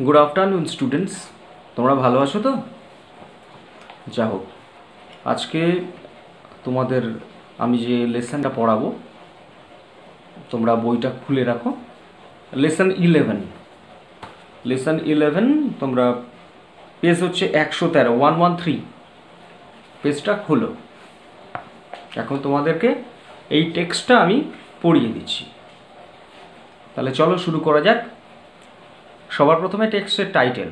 Good afternoon students তোমরা ভালো আছো তো? যা হোক। আজকে তোমাদের আমি যে লেসনটা পড়াবো, তোমরা বইটা খুলে রাখো। লেসন ইলেভেন লেসন ইলেভেন তোমরা পেজ হচ্ছে একশো তেরো ওয়ান ওয়ান থ্রি পেজটা খোলো। এখন তোমাদেরকে এই টেক্সটটা আমি পড়িয়ে দিচ্ছি। তাহলে চলো শুরু করা যাক। সবার প্রথমে টেক্সটের টাইটেল।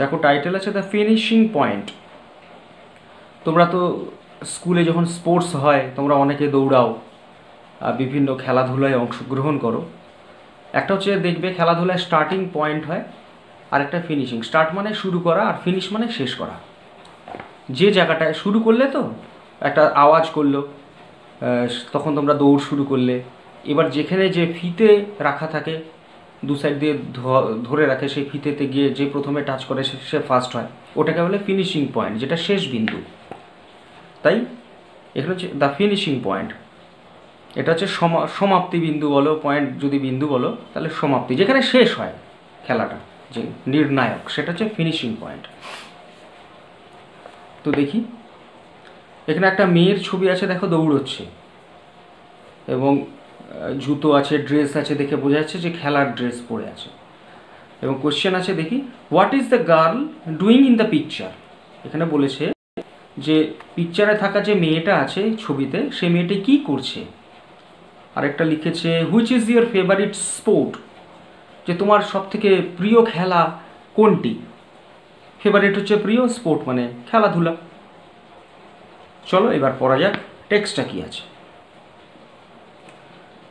দেখো, টাইটেল আছে দ্য ফিনিশিং পয়েন্ট তোমরা তো স্কুলে যখন স্পোর্টস হয়, তোমরা অনেকে দৌড়াও বিভিন্ন খেলাধুলায় অংশগ্রহণ করো। একটা হচ্ছে দেখবে খেলাধুলায় স্টার্টিং পয়েন্ট হয়, আর একটা ফিনিশিং স্টার্ট মানে শুরু করা আর ফিনিশ মানে শেষ করা। যে জায়গাটায় শুরু করলে তো একটা আওয়াজ করল তখন তোমরা দৌড় শুরু করলে। এবার যেখানে যে ফিতে রাখা থাকে দু সাইড দিয়ে ধরে রাখে সেই ফিতেতে গিয়ে যে প্রথমে টাচ করে সে- ফার্স্ট হয়। ওটাকে বলে ফিনিশিং পয়েন্ট যেটা শেষ বিন্দু। তাই? এখানে হচ্ছে দ্য ফিনিশিং পয়েন্ট এটা হচ্ছে সমা- সমাপ্তি বিন্দু বলো পয়েন্ট যদি বিন্দু বলো, তাহলে সমাপ্তি, যেখানে শেষ হয় খেলাটা, যে নির্ণায়ক, সেটা হচ্ছে ফিনিশিং পয়েন্ট তো দেখি। এখানে একটা মেয়ের ছবি আছে, দেখো দৌড়চ্ছে। এবং জুতো আছে ড্রেস আছে, দেখে বোঝা যাচ্ছে যে খেলার ড্রেস পরে আছে। এবং কোশ্চেন আছে, দেখি what is the girl doing in the picture এখানে বলেছে যে পিকচারে থাকা যে মেয়েটা আছে ছবিতে, সে মেয়েটি কি করছে? আরেকটা লিখেছে which is your favourite sport যে, তোমার সব থেকে প্রিয় খেলা কোনটি? ফেভারিট হচ্ছে প্রিয় স্পোর্ট মানে খেলাধুলা। চলো, এবার পড়া যাক টেক্সটটা কি আছে?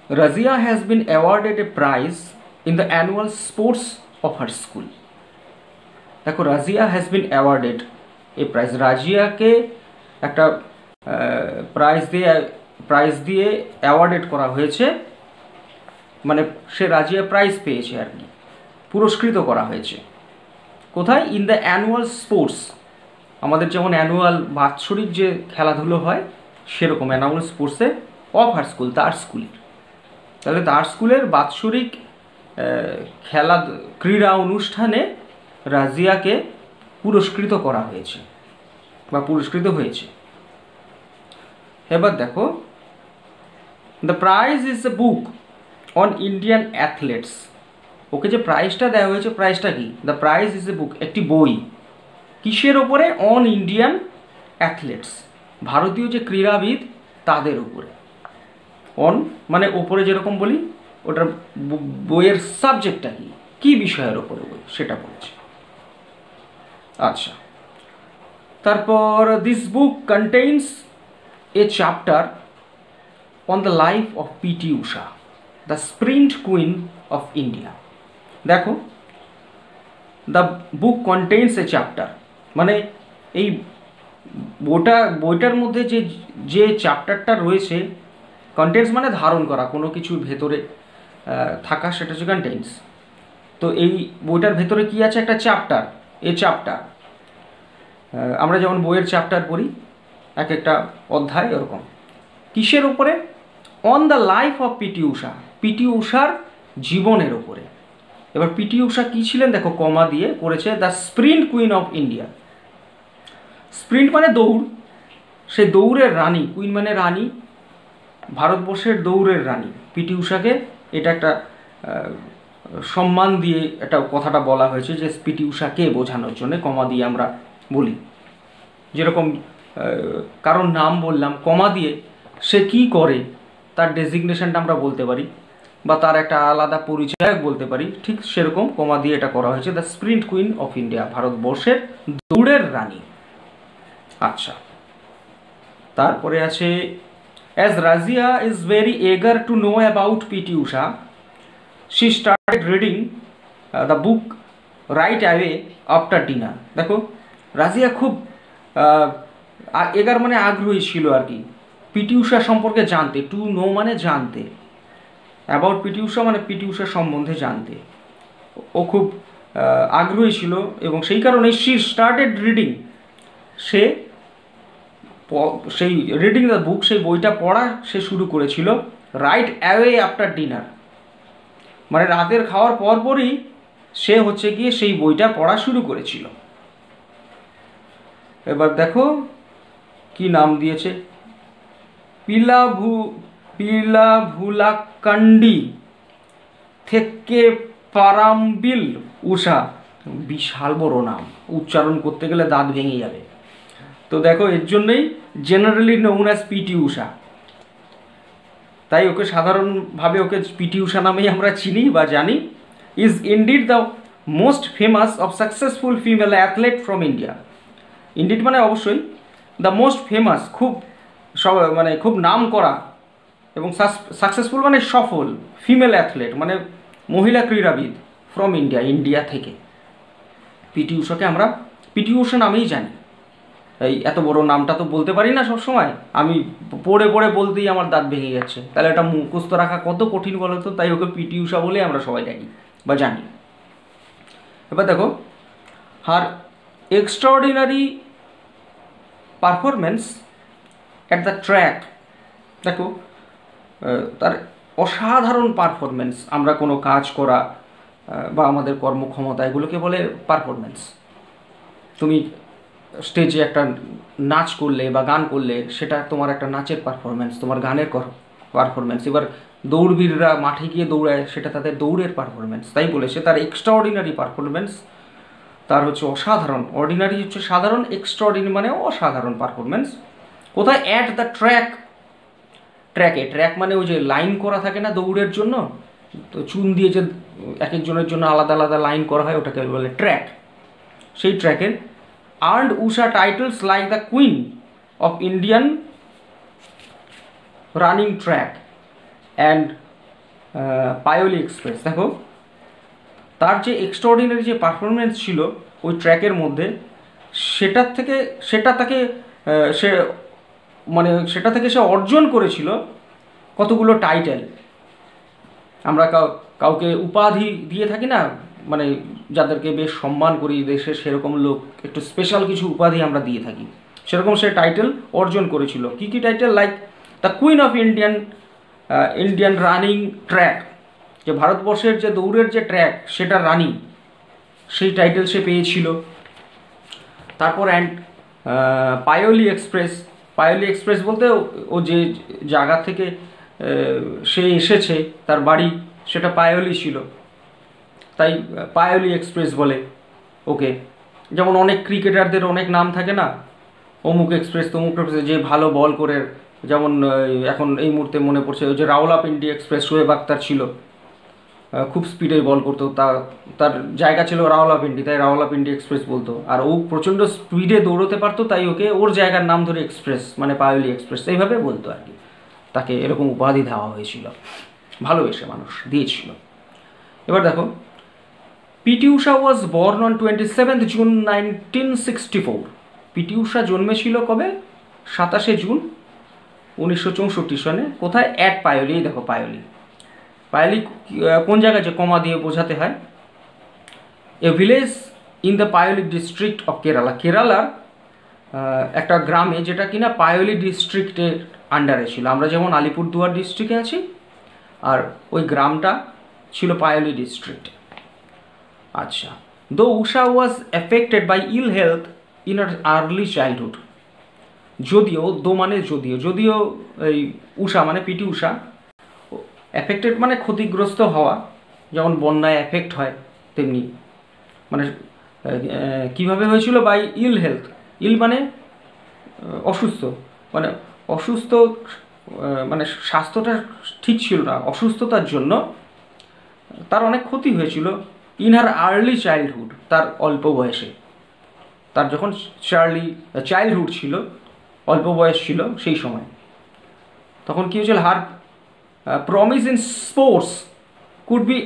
Razia has been awarded a prize in the annual sports of her school. দেখো রাজিয়া হ্যাজ বিন অ্যাওয়ার্ডেড এই প্রাইজ রাজিয়াকে একটা প্রাইজ দিয়ে প্রাইজ দিয়ে অ্যাওয়ার্ডেড করা হয়েছে। মানে সে রাজিয়া প্রাইজ পেয়েছে আর কি। পুরস্কৃত করা হয়েছে। কোথায়? ইন দ্য অ্যানুয়াল স্পোর্টস আমাদের যেমন অ্যানুয়াল বাৎসরিক যে খেলাধুলো হয়, সেরকম অ্যানুয়াল স্পোর্টসে অফ হার স্কুল তার স্কুলের তাহলে তার স্কুলের বাৎসরিক খেলা, ক্রীড়া অনুষ্ঠানে রাজিয়াকে পুরস্কৃত করা হয়েছে, বা পুরস্কৃত হয়েছে। এবার দেখো the prize is a book on Indian athletes okay যে প্রাইজটা দেওয়া হয়েছে প্রাইজটা কি? The prize is a book একটি বই। কিসের ওপরে? অন ইন্ডিয়ান অ্যাথলেটস ভারতীয় যে ক্রীড়াবিদ, তাদের উপরে অন মানে ওপরে যেরকম বলি, ওটার বইয়ের সাবজেক্টটা কি? কী বিষয়ের ওপরে বই? সেটা বলছে। আচ্ছা। তারপর this book contains a chapter on the life of PT Usha the sprint queen of India দেখো the book contains a chapter মানে এই বইটা, বইটার মধ্যে যে যে চ্যাপ্টারটা রয়েছে কন্টেন্টস মানে ধারণ করা, কোনো কিছুর ভেতরে থাকা সেটা হচ্ছে কন্টেন্টস তো এই বইটার ভেতরে কি আছে? একটা চ্যাপ্টার এ চ্যাপ্টার আমরা যেমন বইয়ের চ্যাপ্টার পড়ি, এক একটা অধ্যায় ওরকম কিসের ওপরে on the life of PT Usha PT উষার জীবনের ওপরে এবার পিটি উষা কী ছিলেন? দেখো, কমা দিয়ে করেছে the sprint queen of India sprint মানে দৌড়। সেই দৌড়ের রানী কুইন মানে রানী। ভারতবর্ষের দৌড়ের রানী। পিটি উষাকে এটা একটা সম্মান দিয়ে একটা কথাটা বলা হয়েছে যে, পিটি উষাকে বোঝানোর জন্য কমা দিয়ে আমরা বলি। যেরকম কারোর নাম বললাম, কমা দিয়ে সে কি করে, তার ডেজিগনেশনটা আমরা বলতে পারি বা তার একটা আলাদা পরিচয় বলতে পারি, ঠিক সেরকম কমা দিয়ে এটা করা হয়েছে the sprint queen of India, ভারতবর্ষের দৌড়ের রানী। আচ্ছা তারপরে আছে as Razia is very eager to know about PT Usha she started reading the book right away after dinner দেখো রাজিয়া খুব এগার মানে আগ্রহী ছিল আর কি। পিটি উষা সম্পর্কে জানতে টু নো মানে জানতে। অ্যাবাউট পিটি উষা মানে পিটি উষা সম্বন্ধে জানতে। ও খুব আগ্রহী ছিল এবং সেই কারণে শি স্টার্টেড রিডিং সে সেই রিডিং দ্য বুক সেই বইটা পড়া সে শুরু করেছিল। রাইট অ্যাওয়ে আফটার ডিনার মানে রাতের খাওয়ার পরপরই সে হচ্ছে গিয়ে সেই বইটা পড়া শুরু করেছিল। এবার দেখো কি নাম দিয়েছে। পিলাভু পিলাভুলাকান্ডি থেকে পারামবিল উষা বিশাল বড় নাম। উচ্চারণ করতে গেলে দাঁত ভেঙে যাবে। তো দেখো, এর জন্যই generally known as PT Usha তাই ওকে সাধারণভাবে ওকে পিটি উষা নামেই আমরা চিনি বা জানি। Is indeed the most famous of successful female athlete from India indeed মানে অবশ্যই দ্য মোস্ট ফেমাস খুব সব মানে খুব নাম করা এবং সাকসেসফুল মানে সফল ফিমেল অ্যাথলেট মানে মহিলা ক্রীড়াবিদ ফ্রম ইন্ডিয়া ইন্ডিয়া থেকে। পিটি উষাকে আমরা পিটি উষা নামেই জানি। এই এত বড় নামটা তো বলতে পারি না সব সময় আমি পড়ে পড়ে বলতেই আমার দাঁত ভেঙে যাচ্ছে। তাহলে এটা মুখস্থ রাখা কত কঠিন বলো তো? তাই ওকে পিটি উষা বলে আমরা সবাই জানি বা জানি। এবার দেখো her extraordinary performance at the track দেখো তার অসাধারণ পারফরমেন্স আমরা কোনো কাজ করা বা আমাদের কর্মক্ষমতা এগুলোকে বলে পারফরমেন্স তুমি স্টেজে একটা নাচ করলে বা গান করলে সেটা তোমার একটা নাচের পারফরমেন্স তোমার গানের পারফরমেন্স এবার দৌড়বীররা মাঠে গিয়ে দৌড়ায়, সেটা তাদের দৌড়ের পারফরমেন্স তাই বলেছে তার এক্সট্রা অর্ডিনারি পারফরমেন্স তার হচ্ছে অসাধারণ। অর্ডিনারি হচ্ছে সাধারণ এক্সট্রা অর্ডিনারি মানে অসাধারণ পারফরমেন্স কোথায় অ্যাট দ্য ট্র্যাক ট্র্যাকে ট্র্যাক মানে ওই যে লাইন করা থাকে না দৌড়ের জন্য? তো চুন দিয়ে যে এক একজনের জন্য আলাদা আলাদা লাইন করা হয়, ওটাকে বলে ট্র্যাক সেই ট্র্যাকের earned Usha titles like the queen of Indian running track and Payyoli express দেখো, তার যে এক্সট্রাঅর্ডিনারি যে পারফরমেন্স ছিল ওই ট্র্যাকের মধ্যে, সেটার থেকে, সেটা তাকে সে মানে সেটা থেকে সে অর্জন করেছিল কতগুলো টাইটেল আমরা কাউ, কাউকে উপাধি দিয়ে থাকি না মানে যাদেরকে বেশ সম্মান করি দেশে সেরকম লোক, একটু স্পেশাল কিছু উপাধি আমরা দিয়ে থাকি। সেরকম সে টাইটেল অর্জন করেছিল। কী কী title like the queen of Indian Indian running track যে ভারতবর্ষের যে দৌড়ের যে ট্র্যাক সেটা রানি সেই টাইটেল সে পেয়েছিল। তারপর and Payyoli express Payyoli express বলতে ও যে জায়গা থেকে সে এসেছে, তার বাড়ি, সেটা পায়োলি ছিল। তাই পায়োলি এক্সপ্রেস বলে। ওকে। যেমন অনেক ক্রিকেটারদের অনেক নাম থাকে না? অমুক এক্সপ্রেস, তমুক এক্সপ্রেস, যে ভালো বল করে, যেমন এখন এই মুহূর্তে মনে পড়ছে, ওই যে রাওলাপিন্ডি এক্সপ্রেস শোয়েব আক্তার ছিল। খুব স্পিডে বল করতো। তা, তার জায়গা ছিল রাওলাপিন্ডি, তাই রাওলাপিন্ডি এক্সপ্রেস বলতো। আর ও প্রচণ্ড স্পিডে দৌড়তে পারতো, তাই ওকে ওর জায়গার নাম ধরে এক্সপ্রেস মানে পায়োলি এক্সপ্রেস, এইভাবে বলতো আর কি। তাকে এরকম উপাধি দেওয়া হয়েছিল। ভালোবেসে মানুষ দিয়েছিল। এবার দেখো PT Usha was born on twenty seventh June nineteen sixty four PT Usha জন্মেছিল কবে? সাতাশে জুন উনিশশো চৌষট্টি সনে। কোথায়? অ্যাট পায়োলি দেখো পায়োলি পায়োলি কোন জায়গায় যে কমা দিয়ে বোঝাতে হয়? A village in the Payyoli district of Kerala কেরালার একটা গ্রামে যেটা কিনা পায়োলি ডিস্ট্রিক্টের আন্ডারে ছিল। আমরা যেমন আলিপুরদুয়ার ডিস্ট্রিক্টে আছি, আর ওই গ্রামটা ছিল পায়োলি ডিস্ট্রিক্টে আচ্ছা। Though Usha was affected by ill health in her early childhood যদিও দো মানে যদিও যদিও এই উষা মানে পিটি উষা এফেক্টেড মানে ক্ষতিগ্রস্ত হওয়া, যেমন বন্যায় এফেক্ট হয়, তেমনি। মানে কীভাবে হয়েছিল? বাই ইল হেলথ ইল মানে অসুস্থ। মানে অসুস্থ মানে স্বাস্থ্যটা ঠিক ছিল না। অসুস্থতার জন্য তার অনেক ক্ষতি হয়েছিল। ইন হার আর্লি চাইল্ডহুড তার অল্প বয়সে, তার যখন চার্লি চাইল্ডহুড ছিল, অল্প বয়স ছিল সেই সময়, তখন কী হয়েছিল? Her promise in sports could be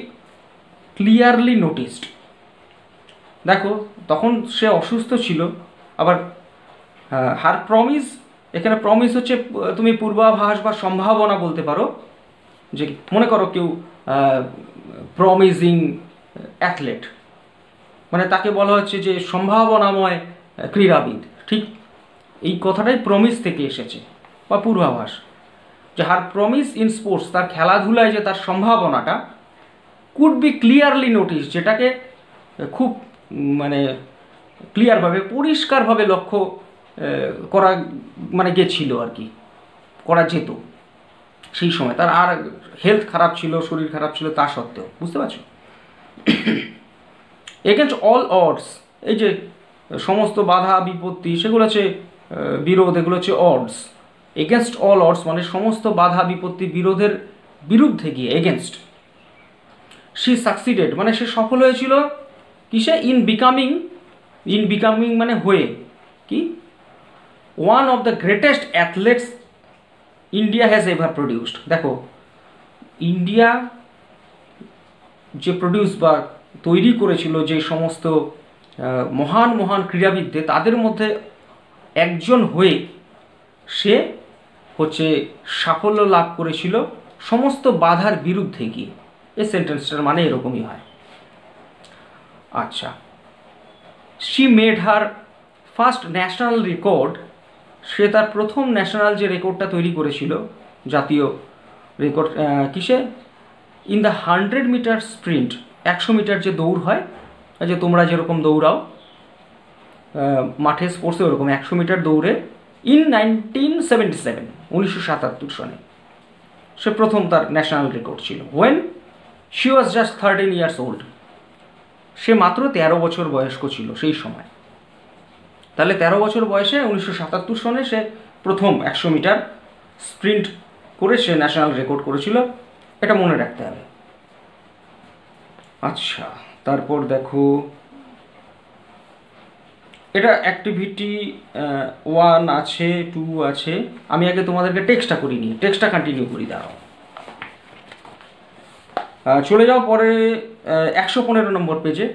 clearly noticed দেখো, তখন সে অসুস্থ ছিল, আবার হার প্রমিস এখানে প্রমিস হচ্ছে, তুমি পূর্বাভাস বা সম্ভাবনা বলতে পারো, যে মনে করো কেউ প্রমিজিং অ্যাথলেট মানে তাকে বলা হচ্ছে যে সম্ভাবনাময় ক্রীড়াবিদ। ঠিক এই কথাটাই প্রমিস থেকে এসেছে, বা পূর্বাভাস। যে হার প্রমিস ইন স্পোর্টস তার খেলাধুলায় যে তার সম্ভাবনাটা কুড বি ক্লিয়ারলি নোটিস যেটাকে খুব মানে ক্লিয়ারভাবে পরিষ্কারভাবে লক্ষ্য করা মানে গেছিল আর কি, করা যেত। সেই সময় তার আর হেলথ খারাপ ছিল, শরীর খারাপ ছিল তা সত্ত্বেও, বুঝতে পারছ? এগেনস্ট অল অডস এই যে সমস্ত বাধা, বিপত্তি, সেগুলো হচ্ছে বিরোধ, এগুলো হচ্ছে অডস এগেনস্ট অল অডস মানে সমস্ত বাধা, বিপত্তি, বিরোধের বিরুদ্ধে গিয়ে এগেনস্ট সি সাকসিডেড মানে সে সফল হয়েছিল কিসে? ইন বিকামিং ইন বিকামিং মানে হয়ে। কি? One of the greatest athletes India has ever produced দেখো ইন্ডিয়া যে প্রডিউস বা তৈরি করেছিল যে সমস্ত মহান মহান ক্রীড়াবিদদের তাদের মধ্যে একজন হয়ে সে হচ্ছে সাফল্য লাভ করেছিল সমস্ত বাধার বিরুদ্ধে গিয়ে। এই সেন্টেন্সটার মানে এরকমই হয়। আচ্ছা। She made her first national record সে তার প্রথম ন্যাশনাল যে রেকর্ডটা তৈরি করেছিল, জাতীয় রেকর্ড কিসে? In the hundred metre sprint, একশো মিটার যে দৌড় হয় যে তোমরা যেরকম দৌড়াও মাঠে স্পোর্টসে ওরকম, একশো মিটার দৌড়ে ইন নাইনটিন সেভেন্টি সেভেন উনিশশো সাতাত্তর সনে, সে প্রথম তার ন্যাশনাল রেকর্ড ছিল। When she was just thirteen years old সে মাত্র তেরো বছর বয়স্ক ছিল সেই সময়। তাহলে তেরো বছর বয়সে উনিশশো সাতাত্তর সনে সে প্রথম একশো মিটার স্প্রিন্ট করে সে ন্যাশনাল রেকর্ড করেছিল। এটা মনে রাখতে হবে। আচ্ছা তারপর দেখো, এটা অ্যাক্টিভিটি ওয়ান আছে টু আছে। আমি আগে তোমাদেরকে টেক্সটটা করিনি টেক্সটটা কন্টিনিউ করি, দাঁড়াও। চলে যাও পরে একশো পনেরো নম্বর পেজে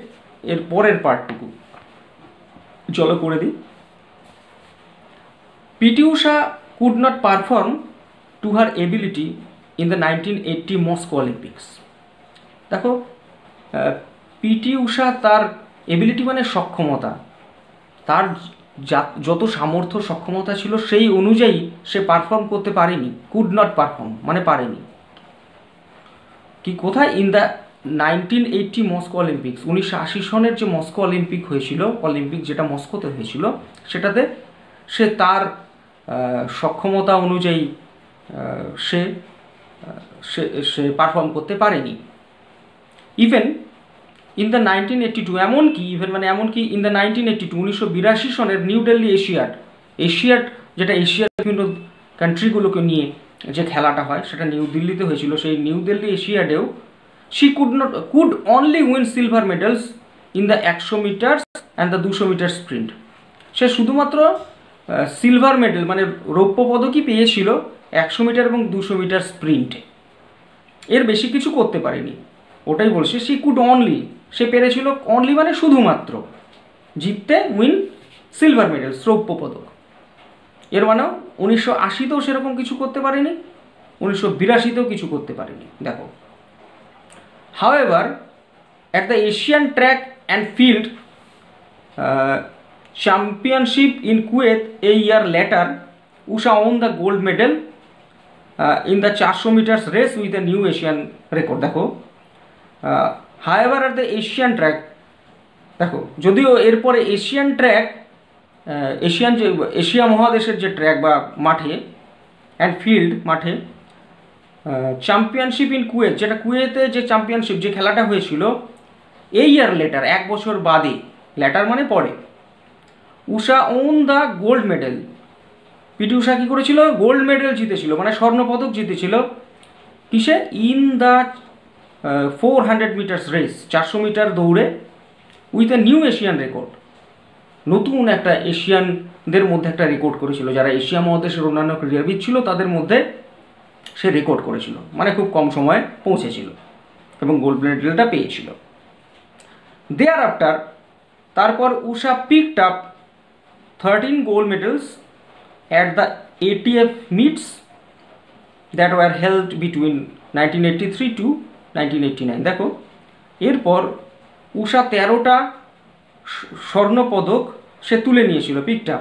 এর পরের পার্টটুকু চলো করে দিই। PT Usha could not perform to her ability in the nineteen eighty Moscow Olympics দেখো পিটি উষা তার এবিলিটি মানে সক্ষমতা। তার যত সামর্থ্য, সক্ষমতা ছিল সেই অনুযায়ী সে পারফর্ম করতে পারেনি। কুড নট পারফর্ম মানে পারেনি। কি, কোথায়? In the nineteen eighty Moscow Olympics উনিশশো আশি সনের যে মস্কো অলিম্পিক হয়েছিল অলিম্পিক যেটা মস্কোতে হয়েছিল, সেটাতে সে তার সক্ষমতা অনুযায়ী সে সে সে পারফর্ম করতে পারেনি। Even in the nineteen eighty two এমনকি ইভেন মানে এমনকি in the nineteen eighty two উনিশশো বিরাশি সনের নিউ দিল্লি এশিয়াড এশিয়াড যেটা এশিয়ার বিভিন্ন কান্ট্রিগুলোকে নিয়ে যে খেলাটা হয়, সেটা নিউ দিল্লিতে হয়েছিল। সেই new Delhi এশিয়াডেও she could not could only win silver medals in the একশো মিটার্স অ্যান্ড দ্য দুশো মিটার স্প্রিন্ট সে শুধুমাত্র সিলভার মেডেল মানে রৌপ্য পদকই পেয়েছিল একশো মিটার এবং দুশো মিটার স্প্রিন্টে এর বেশি কিছু করতে পারেনি। ওটাই বলছে সি কুড অনলি সে পেরেছিল অনলি মানে শুধুমাত্র। জিততে উইন সিলভার মেডেল রৌপ্য পদক। এর মানেও উনিশশো আশিতেও সেরকম কিছু করতে পারেনি, উনিশশো বিরাশিতেও কিছু করতে পারেনি। দেখো। However at the Asian track and field championship in Kuwait a year later Usha won the gold medal in the চারশো metres race with a new Asian record দেখো। However at the Asian track দেখো, যদিও এরপরে Asian track Asian যে Asia মহাদেশের যে track বা মাঠে অ্যান্ড ফিল্ড মাঠে চ্যাম্পিয়নশিপ ইন কুয়েত যেটা কুয়েতে যে চ্যাম্পিয়নশিপ যে খেলাটা হয়েছিল, এই ইয়ার লেটার এক বছর বাদে লেটার মানে পরে, Usha won the gold medal PT Usha কী করেছিল? গোল্ড মেডেল জিতেছিল মানে স্বর্ণপদক জিতেছিল। কিসে? In the four hundred metres race চারশো মিটার দৌড়ে with a new Asian record নতুন একটা এশিয়ানদের মধ্যে একটা রেকর্ড করেছিল। যারা এশিয়া মহাদেশের অন্যান্য ক্রীড়াবিদ ছিল, তাদের মধ্যে সে রেকর্ড করেছিল। মানে খুব কম সময়ে পৌঁছেছিল এবং গোল্ড মেডেলটা পেয়েছিল। দেয়ার আফটার তারপর Usha picked up thirteen gold medals that were held between nineteen eighty three to nineteen eighty nine দেখো, এরপর উষা তেরোটা স্বর্ণপদক সে তুলে নিয়েছিল পিকটা।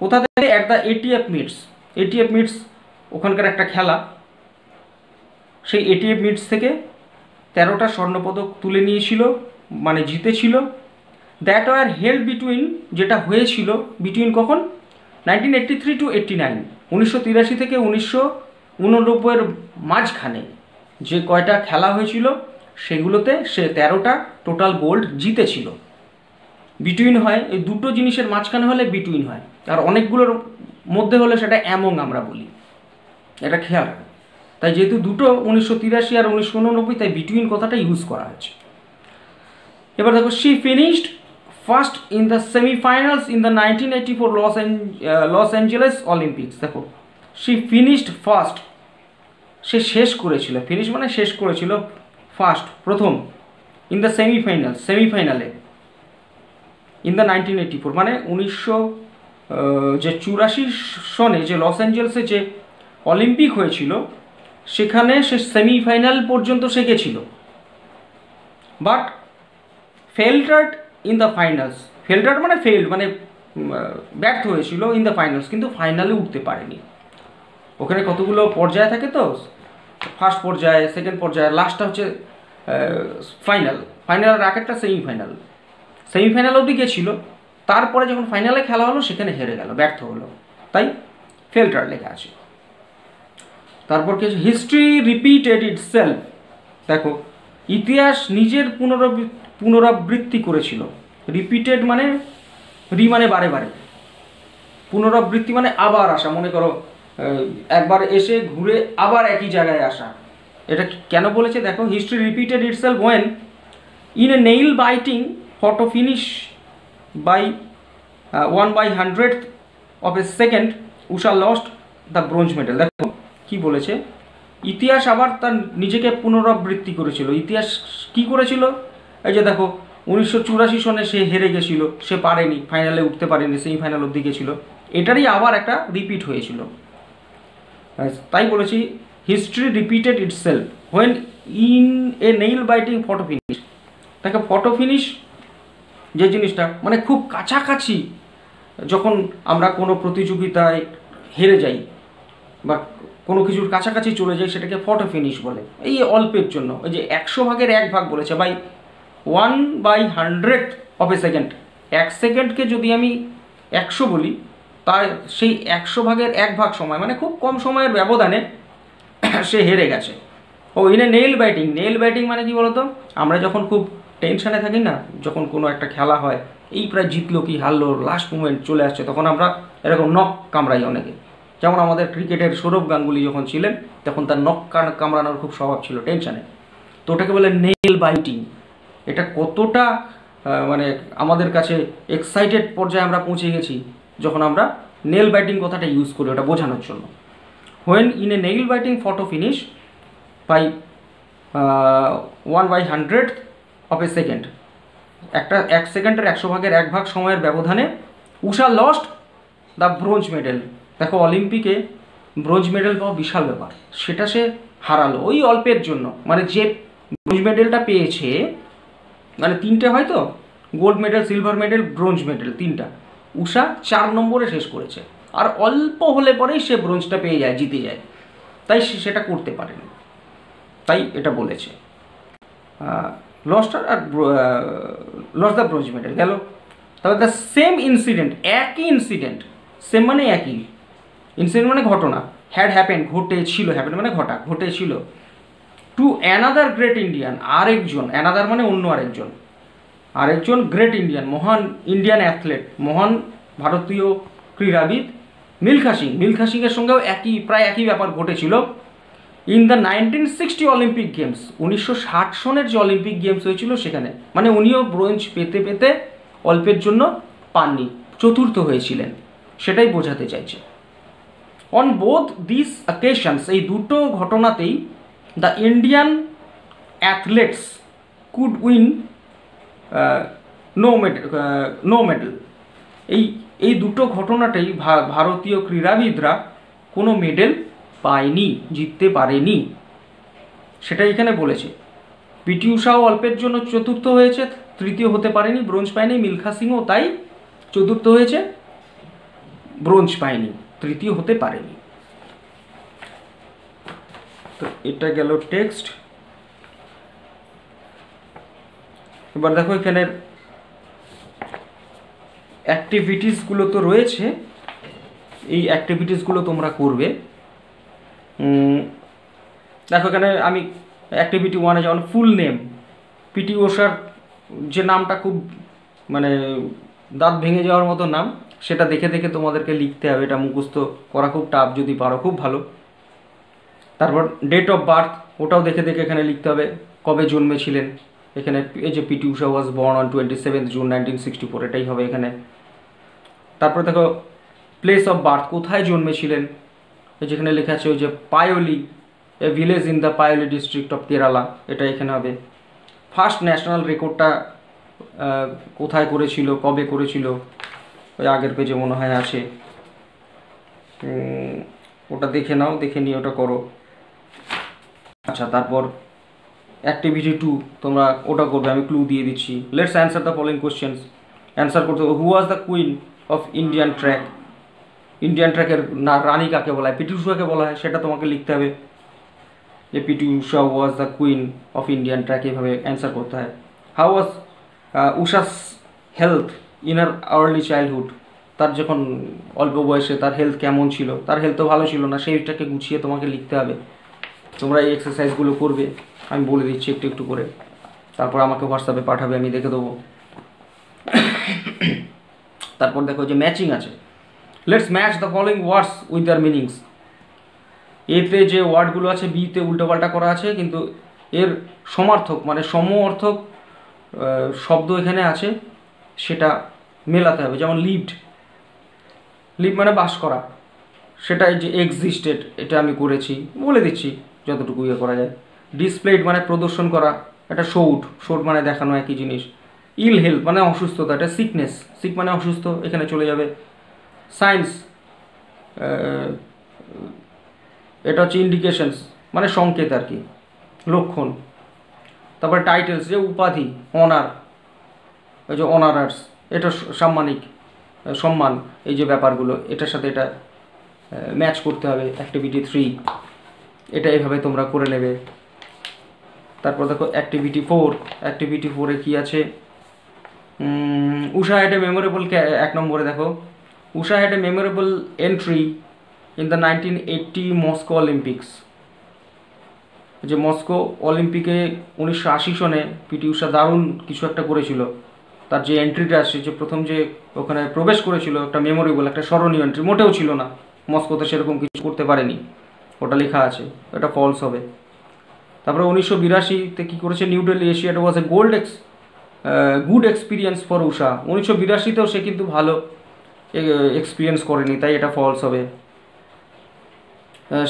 কোথা থেকে? At the ATF meets ATF meets ওখানকার একটা খেলা। সেই এটিএফ মিটস থেকে তেরোটা স্বর্ণপদক তুলে নিয়েছিল মানে জিতেছিল। দ্যাট আর হেল্ড বিটুইন যেটা হয়েছিল বিটুইন কখন? Nineteen eighty three to eighty nine, উনিশশো তিরাশি থেকে উনিশশো উননব্বইয়ের মাঝখানে যে কয়টা খেলা হয়েছিল, সেগুলোতে সে তেরোটা টোটাল গোল্ড জিতেছিল। বিটুইন হয়, এই দুটো জিনিসের মাঝখানে হলে বিটুইন হয়। আর অনেকগুলোর মধ্যে হলে সেটা অ্যামং আমরা বলি। এটা খেয়াল। তাই যেহেতু দুটো উনিশশো তিরাশি আর উনিশশো উননব্বই, তাই বিটুইন কথাটা ইউজ করা হয়েছে। এবার দেখো she finished first in the semifinals in the nineteen eighty four Los Los Angeles Olympics দেখো। শি ফিনিশড ফার্স্ট সে শেষ করেছিল। ফিনিশ মানে শেষ করেছিল ফার্স্ট প্রথম। ইন দ্য সেমিফাইনাল সেমিফাইনালে in the nineteen eighty four মানে উনিশশো যে চুরাশি সনে যে লস অ্যাঞ্জেলসে যে অলিম্পিক হয়েছিল, সেখানে সে সেমিফাইনাল পর্যন্ত সে গেছিল। But faltered in the finals faltered মানে ফেল্ড মানে ব্যর্থ হয়েছিল ইন দ্য ফাইনালস কিন্তু ফাইনালে উঠতে পারেনি। ওখানে কতগুলো পর্যায় থাকে তো? ফার্স্ট পর্যায়ে সেকেন্ড পর্যায়ে লাস্টটা হচ্ছে ফাইনাল ফাইনাল একটা সেমিফাইনাল সেমিফাইনাল অবধি গেছিল। তারপরে যখন ফাইনালে খেলা হলো, সেখানে হেরে গেল, ব্যর্থ হলো। তাই ফেল্টার লেখা আছে। তারপর কি হিস্ট্রি রিপিটেড ইট সেলফ দেখো, ইতিহাস নিজের পুনরাবৃত্তি পুনরাবৃত্তি করেছিল। রিপিটেড মানে রি মানে বারে বারে। পুনরাবৃত্তি মানে আবার আসা, মনে করো একবার এসে ঘুরে আবার একই জায়গায় আসা। এটা কেন বলেছে দেখো? History repeated itself when in a nail biting photo finish by one by hundred of a second Usha lost the bronze medal দেখো, কি বলেছে? ইতিহাস আবার তার নিজেকে পুনরাবৃত্তি করেছিল। ইতিহাস কি করেছিল? এই যে দেখো, উনিশশো চুরাশি সনে সে হেরে গেছিল, সে পারেনি ফাইনালে উঠতে পারেনি সেমিফাইনাল অব্দি গেছিল। এটারই আবার একটা রিপিট হয়েছিল। তাই বলেছি history repeated itself when in a nail biting photo finish তাকে ফটো ফিনিশ যে জিনিসটা মানে খুব কাছাকাছি যখন আমরা কোনো প্রতিযোগিতায় হেরে যাই বা কোনো কিছুর কাছাকাছি চলে যাই, সেটাকে ফটো ফিনিশ বলে। এই অল্পের জন্য ওই যে একশো ভাগের এক ভাগ বলেছে by one by hundred of a second. এক সেকেন্ডকে যদি আমি একশো বলি, তার সেই একশো ভাগের এক ভাগ সময় মানে খুব কম সময়ের ব্যবধানে সে হেরে গেছে। ও ইনে নেল ব্যাটিং নেল ব্যাটিং মানে কি বলতো? আমরা যখন খুব টেনশানে থাকি না, যখন কোনো একটা খেলা হয়, এই প্রায় জিতলো কি, হারলো লাস্ট মুমেন্ট চলে আসছে, তখন আমরা এরকম নখ কামড়াই অনেকে। যেমন আমাদের ক্রিকেটের সৌরভ গাঙ্গুলি যখন ছিলেন, তখন তার নখ কামড়ানোর খুব স্বভাব ছিল টেনশানে তো ওটাকে বলে নেল বাইটিং এটা কতটা মানে আমাদের কাছে এক্সাইটেড পর্যায়ে আমরা পৌঁছে গেছি যখন আমরা নেল বাইটিং কথাটা ইউজ করি ওটা বোঝানোর জন্য। When in a nail biting photo finish by one by hundred of a second একটা এক সেকেন্ডের একশো ভাগের এক ভাগ সময়ের ব্যবধানে Usha lost the bronze medal দেখো অলিম্পিকে ব্রোঞ্জ মেডেল পাওয়া বিশাল ব্যাপার। সেটা সে হারালো। ওই অল্পের জন্য। মানে যে ব্রোঞ্জ মেডেলটা পেয়েছে মানে তিনটে হয় তো gold medal silver medal bronze medal তিনটা। উষা চার নম্বরে শেষ করেছে। আর অল্প হলে পরেই সে ব্রোঞ্জটা পেয়ে যায়, জিতে যায়। তাই সে সেটা করতে পারেনি। তাই এটা বলেছে। লস্টার আর লস দ্য ব্রোঞ্জ মেডেল গেল। তবে দ্য সেম ইনসিডেন্ট একই ইনসিডেন্ট সেম মানে একই। ইনসিডেন্ট মানে ঘটনা। হ্যাড হ্যাপেন ঘটেছিল হ্যাপেন মানে ঘটা, ঘটেছিল। টু অ্যানাদার গ্রেট ইন্ডিয়ান আরেকজন অ্যানাদার মানে অন্য আরেকজন। আরেকজন গ্রেট ইন্ডিয়ান মহান ইন্ডিয়ান অ্যাথলেট মহান ভারতীয় ক্রীড়াবিদ মিলখা সিং। মিলখা সিংয়ের সঙ্গেও একই, প্রায় একই ব্যাপার ঘটেছিল। In the nineteen sixty Olympic games উনিশশো ষাট সনের যে অলিম্পিক গেমস হয়েছিল সেখানে মানে উনিও ব্রোঞ্জ পেতে পেতে অল্পের জন্য পাননি, চতুর্থ হয়েছিলেন, সেটাই বোঝাতে চাইছে। অন বোথ দিস অকেশনস এই দুটো ঘটনাতেই the Indian athletes could win no medal no medal এই এই দুটো ঘটনাটাই ভারতীয় ক্রীড়াবিদরা কোনো মেডেল পায়নি, জিততে পারেনি। সেটা এখানে বলেছে। পিটি উষাও অল্পের জন্য চতুর্থ হয়েছে, তৃতীয় হতে পারেনি, ব্রোঞ্জ পায়নি, মিলখা সিংও তাই চতুর্থ হয়েছে, ব্রোঞ্জ পায়নি, তৃতীয় হতে পারেনি। তো এটা গেল টেক্সট। এবার দেখো এখানের অ্যাক্টিভিটিসগুলো তো রয়েছে। এই অ্যাক্টিভিটিসগুলো তোমরা করবে। দেখো এখানে আমি অ্যাক্টিভিটি ওয়ানে যেমন ফুল নেম পিটি ওষার যে নামটা খুব মানে দাঁত ভেঙে যাওয়ার মতো নাম, সেটা দেখে দেখে তোমাদেরকে লিখতে হবে। এটা মুখস্থ করা খুব টাফ যদি পারো খুব ভালো। তারপর ডেট অফ বার্থ ওটাও দেখে দেখে এখানে লিখতে হবে। কবে জন্মেছিলেন? এখানে এই যে PT Usha was born on twenty seventh June nineteen sixty four এটাই হবে এখানে। তারপর দেখো প্লেস অফ বার্থ কোথায় জন্মেছিলেন? যেখানে লেখা আছে ওই যে Payyoli a village in the Payyoli district of Kerala এটা এখানে হবে। ফার্স্ট ন্যাশনাল রেকর্ডটা কোথায় করেছিল, কবে করেছিল? ওই আগের পেজে মনে হয় আছে। ওটা দেখে নাও, দেখে নিয়ে ওটা করো। আচ্ছা তারপর অ্যাক্টিভিটি টু তোমরা ওটা করবে, আমি ক্লু দিয়ে দিচ্ছি। Let's answer the following questions answer করতে হবে who was the queen of Indian track Indian ট্র্যাকের না, রানী কাকে বলা হয়? পিটি উষাকে বলা হয়, সেটা তোমাকে লিখতে হবে। যে PT Usha was the queen of Indian track এইভাবে অ্যান্সার করতে হয়। How was Usha's health in her early childhood তার যখন অল্প বয়সে তার হেলথ কেমন ছিল? তার হেলথ তো ভালো ছিল না সেইটাকে গুছিয়ে তোমাকে লিখতে হবে। তোমরা এই এক্সারসাইজগুলো করবে। আমি বলে দিচ্ছি একটু একটু করে। তারপর আমাকে হোয়াটসঅ্যাপে পাঠাবে, আমি দেখে দেবো। তারপর দেখো যে ম্যাচিং আছে। Let's match the following words with their meanings এতে যে ওয়ার্ডগুলো আছে বিতে উল্টোপাল্টা করা আছে, কিন্তু এর সমার্থক মানে সম অর্থক শব্দ এখানে আছে, সেটা মেলাতে হবে। যেমন লিভড লিভ মানে বাস করা। সেটা এই যে এক্সিস্টেড এটা আমি করেছি। বলে দিচ্ছি। যতটুকু ইয়ে করা যায়। ডিসপ্লেড মানে প্রদর্শন করা এটা শৌট শৌট মানে দেখানো একই জিনিস। ইল হেলথ মানে অসুস্থতা, এটা সিকনেস সিক মানে অসুস্থ, এখানে চলে যাবে। সায়েন্স এটা হচ্ছে ইন্ডিকেশনস মানে সংকেত আর কি, লক্ষণ। তারপরে টাইটেলস যে উপাধি অনার ওই যে অনারার্স এটা সাম্মানিক সম্মান, এই যে ব্যাপারগুলো, এটার সাথে এটা ম্যাচ করতে হবে অ্যাক্টিভিটি থ্রি এটা এইভাবে তোমরা করে নেবে। তারপর দেখো অ্যাক্টিভিটি ফোর অ্যাক্টিভিটি ফোরে কী আছে? উষা হ্যাড এ মেমোরেবল এক নম্বরে দেখো। Usha had a memorable entry in the nineteen eighty Moscow Olympics যে মস্কো অলিম্পিকে উনিশশো আশি সনে পিটি উষা দারুণ কিছু একটা করেছিল। তার যে এন্ট্রিটা আসছে যে প্রথম যে ওখানে প্রবেশ করেছিল, একটা মেমোরেবল একটা স্মরণীয় এন্ট্রি মোটেও ছিল না। মস্কোতে সেরকম কিছু করতে পারেনি। ওটা লেখা আছে, এটা ফলস হবে। তারপরে উনিশশো বিরাশিতে কী করেছে? New Delhi এশিয়াটা was a gold ex good experience for Usha. উনিশশো বিরাশিতেও সে কিন্তু ভালো এক্সপিরিয়েন্স করেনি, তাই এটা ফলস হবে।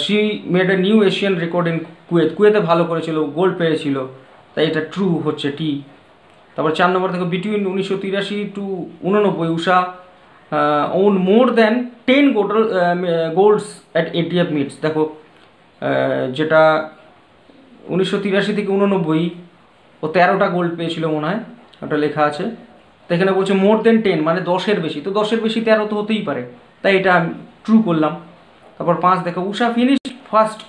She made a new Asian record in Kuwait কুয়েতে ভালো করেছিল গোল্ড পেয়েছিল, তাই এটা ট্রু হচ্ছে টি তারপর চার নম্বর দেখো বিটুইন উনিশশো তিরাশি টু উননব্বই, Usha won more than ten gold golds at ATF meets দেখো যেটা উনিশশো তিরাশি থেকে উননব্বই ও তেরোটা গোল্ড পেয়েছিল মনে হয়, ওটা লেখা আছে। তো এখানে বলছে মোর দেন টেন মানে দশের বেশি। তো দশের বেশি তেরো তো হতেই পারে। তাই এটা আমি ট্রু করলাম। তারপর পাঁচ, দেখো, Usha finish first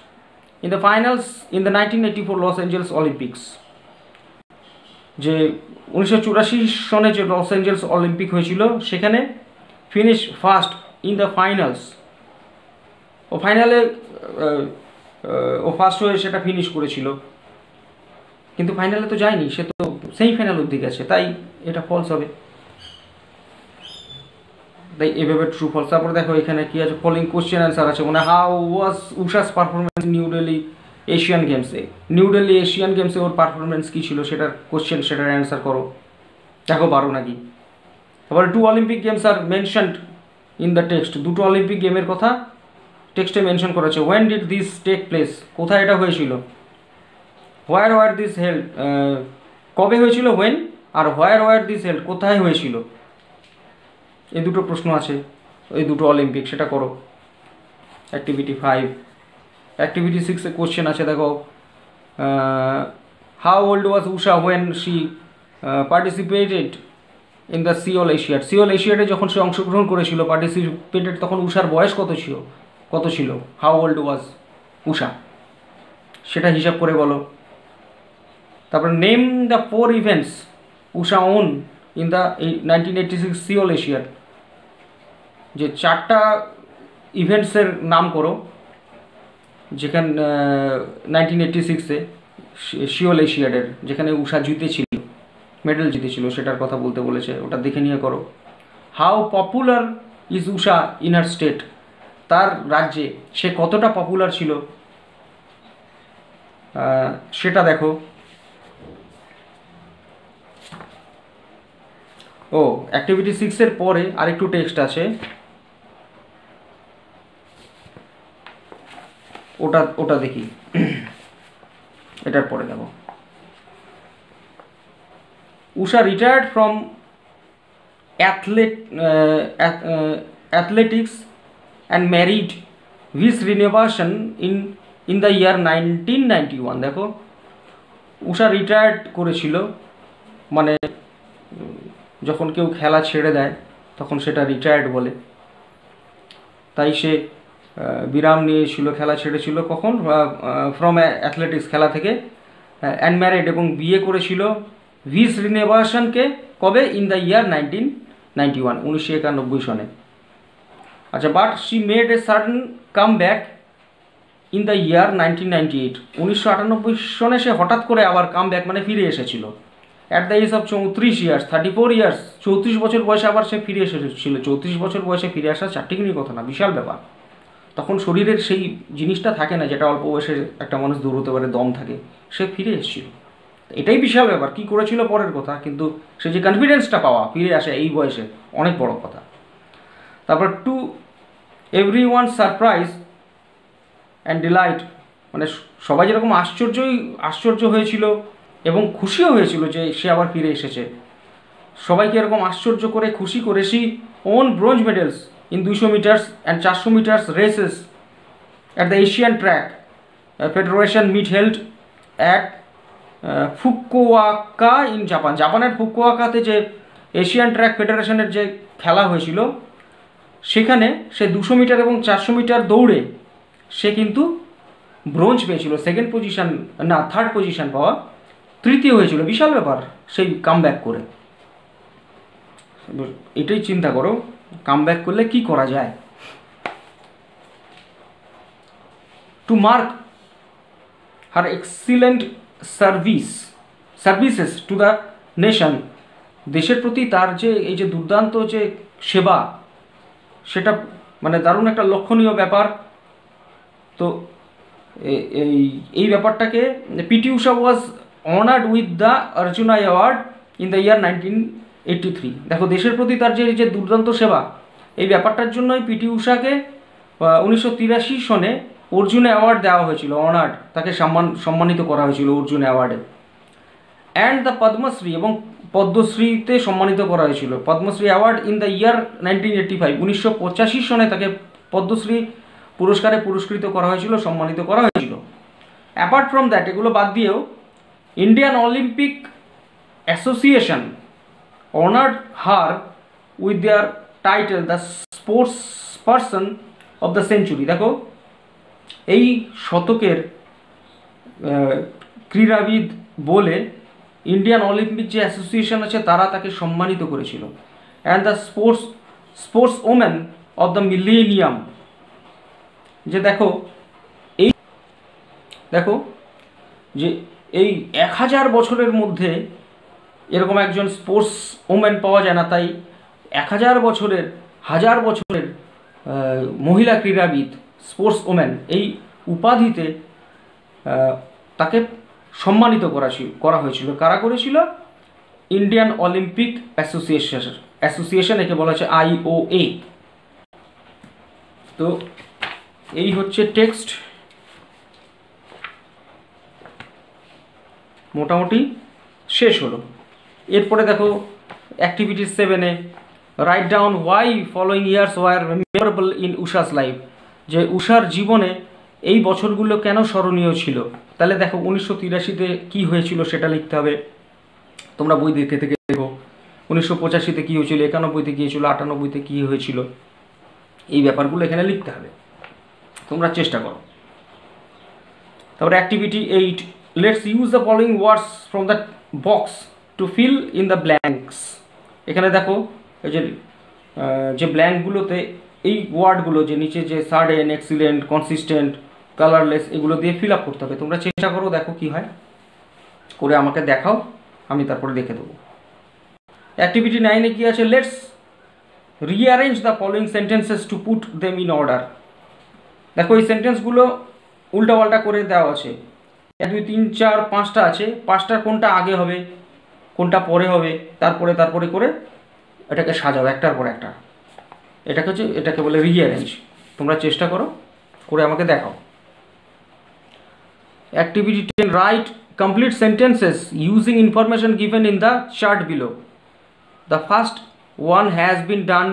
in the finals in the nineteen eighty four Los Angeles Olympics যে উনিশশো চুরাশি সনে যে লস অ্যাঞ্জেলস অলিম্পিক হয়েছিল, সেখানে finish first in the finals ও ফাইনালে ও ফার্স্ট হয়ে সেটা ফিনিশ করেছিল। কিন্তু ফাইনালে তো যায়নি, সে তো সেমি ফাইনাল অবধি গেছে, তাই এটা ফলস হবে। তাই এভাবে ট্রু ফলস তারপরে দেখো এখানে কি আছে ফলোইং কোশ্চেন অ্যান্সার আছে মানে how was Usha's performance new Delhi Asian গেমসে নিউ দিল্লি এশিয়ান গেমসে ওর পারফরমেন্স কী ছিল? সেটার কোশ্চেন সেটার অ্যান্সার করো। দেখো পারো নাকি? তারপরে two Olympic games are mentioned in the text দুটো অলিম্পিক গেমের কথা টেক্সটে মেনশন করা আছে when did this take place কোথায় এটা হয়েছিল? হোয়ার ওয়ার দিস হেল্ড কবে হয়েছিল? ওয়েন আর হোয়ার ওয়ার দিস হেল্ড কোথায় হয়েছিল? এই দুটো প্রশ্ন আছে, এই দুটো অলিম্পিক সেটা করো। অ্যাক্টিভিটি ফাইভ অ্যাক্টিভিটি সিক্সে কোশ্চেন আছে, দেখো। How old was Usha when she participated in the Seoul Asiad Seoul এশিয়াডে যখন সে অংশগ্রহণ করেছিল পার্টিসিপেটেড তখন উষার বয়স কত ছিল? কত ছিল? হাউ ওল্ড ওয়াজ উষা সেটা হিসাব করে বলো। তারপর name the four events Usha won in the nineteen eighty six Seoul এশিয়ার যে চারটা ইভেন্টসের নাম করো, যেখানে নাইনটিন এইটটি সিক্সে শিওল এশিয়াডের যেখানে উষা জিতেছিল মেডেল জিতেছিল, সেটার কথা বলতে বলেছে, ওটা দেখে নিয়ে করো। How popular is Usha in her state তার রাজ্যে সে কতটা পপুলার ছিল সেটা দেখো। ও অ্যাক্টিভিটি সিক্সের পরে আরেকটু টেক্সট আছে। ওটা ওটা দেখি। এটার পরে দেখো। Usha retired from athlete athletics and married V Srinivasan in in the year nineteen ninety one দেখো, উষা রিটায়ার্ড করেছিল মানে যখন কেউ খেলা ছেড়ে দেয়, তখন সেটা রিটায়ার্ড বলে। তাই সে বিরাম নিয়েছিল, খেলা ছেড়েছিল। কখন? ফ্রম অ্যাথলেটিক্স খেলা থেকে অ্যান্ড ম্যারিড এবং বিয়ে করেছিল ভিস রিনেভাশনকে কবে? In the year nineteen ninety one উনিশশো একানব্বই সনে। আচ্ছা but she made a certain come back in the year nineteen ninety eight উনিশশো আটানব্বই সনে সে হঠাৎ করে আবার কাম ব্যাক মানে ফিরে এসেছিল। অ্যাট দ্য এজ অফ চৌত্রিশ ইয়ার্স থার্টি ফোর ইয়ার্স চৌত্রিশ বছর বয়সে আবার সে ফিরে এসেছিল। চৌত্রিশ বছর বয়সে ফিরে আসা চারটিখানি কথা না, বিশাল ব্যাপার। তখন শরীরের সেই জিনিসটা থাকে না, যেটা অল্প বয়সে একটা মানুষ দূর হতে পারে, দম থাকে, সে ফিরে এসেছিল। এটাই বিশাল ব্যাপার, কি করেছিল পরের কথা, কিন্তু সে যে কনফিডেন্সটা পাওয়া, ফিরে আসে এই বয়সে, অনেক বড় কথা। তারপর to every one surprise and delight মানে সবাই যেরকম আশ্চর্যই, আশ্চর্য হয়েছিল এবং খুশিও হয়েছিল যে সে আবার ফিরে এসেছে। সবাইকে এরকম আশ্চর্য করে, খুশি করে she won bronze medals in দুইশো মিটার্স অ্যান্ড চারশো metres races at the Asian track federation meet held at Fukuoka in Japan জাপানের ফুকুয়াকাতে যে এশিয়ান ট্র্যাক ফেডারেশনের যে খেলা হয়েছিল সেখানে সে দুশো মিটার এবং চারশো মিটার দৌড়ে সে কিন্তু ব্রোঞ্জ পেয়েছিল সেকেন্ড পজিশন না থার্ড পজিশন পাওয়া তৃতীয় হয়েছিল। বিশাল ব্যাপার সেই কাম করে। এটাই চিন্তা করো কাম করলে কি করা যায়? To mark her excellent service services to the nation দেশের প্রতি তার যে, এই যে দুর্দান্ত যে সেবা সেটা মানে দারুণ একটা লক্ষণীয় ব্যাপার। তো এই এই ব্যাপারটাকে PT Usha was honoured with the Arjuna award in the year nineteen eighty three দেখো, দেশের প্রতি তার যে যে দুর্দান্ত সেবা, এই ব্যাপারটার জন্যই পিটি উষাকে উনিশশো তিরাশি সনে অর্জুন অ্যাওয়ার্ড দেওয়া হয়েছিল অনার্ড তাকে সম্মান, সম্মানিত করা হয়েছিল অর্জুন অ্যাওয়ার্ডে। অ্যান্ড দ্য পদ্মশ্রী এবং পদ্মশ্রীতে সম্মানিত করা হয়েছিল। Padma Shri award in the year nineteen eighty five, উনিশশো পঁচাশি সনে তাকে পদ্মশ্রী পুরস্কারে পুরস্কৃত করা হয়েছিল, সম্মানিত করা হয়েছিল। অ্যাপার্ট ফ্রম দ্যাট এগুলো বাদ দিয়েও Indian Olympic Association honoured her with their title the sports person of the century দেখো, এই শতকের ক্রীড়াবিদ বলে ইন্ডিয়ান অলিম্পিক যে অ্যাসোসিয়েশন আছে, তারা তাকে সম্মানিত করেছিল। And the sports sports woman of the millennium যে দেখো, এই, দেখো, যে এই এক হাজার বছরের মধ্যে এরকম একজন স্পোর্টস ওম্যান পাওয়া যায় না, তাই এক হাজার বছরের হাজার বছরের মহিলা ক্রীড়াবিদ স্পোর্টস ওম্যান এই উপাধিতে তাকে সম্মানিত করা করা হয়েছিল। কারা করেছিল? ইন্ডিয়ান অলিম্পিক অ্যাসোসিয়েশন অ্যাসোসিয়েশন একে বলা হচ্ছে আইওএ তো এই হচ্ছে টেক্সট। মোটামুটি শেষ হলো। এরপরে দেখো অ্যাক্টিভিটি সেভেনে write down why following years were memorable in Usha's life যে উষার জীবনে এই বছরগুলো কেন স্মরণীয় ছিল? তাহলে দেখো, উনিশশো তিরাশিতে কী হয়েছিল সেটা লিখতে হবে। তোমরা বই দেখে থেকে দেখো, উনিশশো পঁচাশিতে কী হয়েছিল, একানব্বইতে কী হয়েছিল, আটানব্বইতে কী হয়েছিল, এই ব্যাপারগুলো এখানে লিখতে হবে। তোমরা চেষ্টা করো। তারপরে activity eight let's use the following words from the box to fill in the blanks এখানে দেখো, এই যে যে ব্ল্যাঙ্কগুলোতে এই ওয়ার্ডগুলো যে নিচে যে সার্ডেন এক্সিলেন্ট কনসিস্টেন্ট কালারলেস এগুলো দিয়ে ফিল আপ করতে হবে। তোমরা চেষ্টা করো, দেখো কি হয়। করে আমাকে দেখাও, আমি তারপরে দেখে দেবো। অ্যাক্টিভিটি নাইনে কি আছে? Let's rearrange the following sentences to put them in order দেখো, এই সেন্টেন্সগুলো উল্টাপাল্টা করে দেওয়া আছে। এক, দুই, তিন, চার, পাঁচটা আছে। পাঁচটার কোনটা আগে হবে, কোনটা পরে হবে, তারপরে তারপরে করে এটাকে সাজাও, একটার পর একটা। এটাকে হচ্ছে, এটাকে বলে রিঅ্যারেঞ্জ তোমরা চেষ্টা করো, করে আমাকে দেখাও। Activity ten write complete sentences using information given in the chart below the first one has been done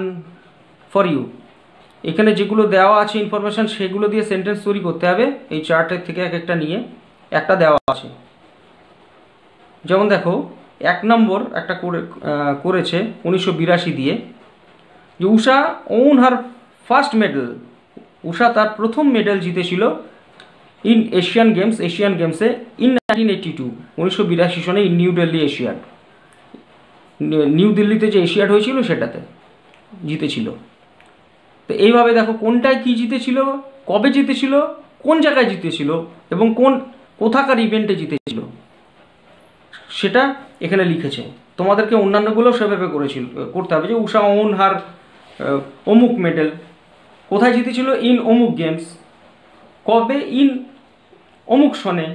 for you এখানে যেগুলো দেওয়া আছে ইনফরমেশন সেগুলো দিয়ে সেন্টেন্স তৈরি করতে হবে। এই চার্টের থেকে এক একটা নিয়ে একটা দেওয়া আছে। যেমন দেখো, এক নম্বর একটা করে করেছে উনিশশো বিরাশি দিয়ে যে Usha won her first medal Usha তার প্রথম মেডেল জিতেছিল ইন এশিয়ান গেমস, এশিয়ান গেমসে ইন নাইনটিন এইটি টু, উনিশশো বিরাশি সনে নিউ দিল্লি এশিয়াড নিউ দিল্লিতে যে এশিয়াড হয়েছিল সেটাতে জিতেছিল। তো এইভাবে দেখো কোনটায় কি জিতেছিল, কবে জিতেছিল, কোন জায়গায় জিতেছিল এবং কোন, কোথাকার ইভেন্টে জিতেছিল সেটা এখানে লিখেছে। তোমাদেরকে অন্যান্যগুলো সেভাবে করেছিল, করতে হবে। যে উষা হার অমুক মেডেল কোথায় জিতেছিল? ইন অমুক গেমস কবে ইন অমুক সনে